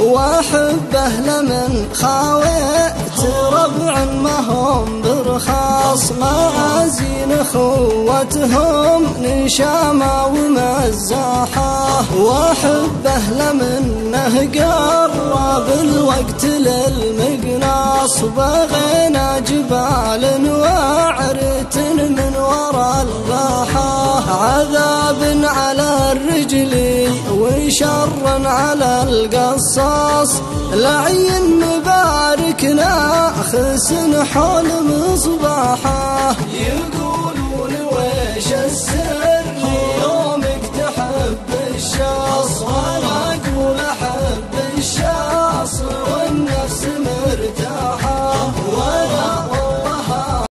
واحبه لمن خاويت ربع ما هم برخاص معازين خوتهم نشامة ومزاحة. واحبه لمن نهقرب الوقت للمقناص بغينا جبال وعرت من ورا الباحة. عذاب على شرا على القصاص. لعين مباركنا خسن حول مصباحه.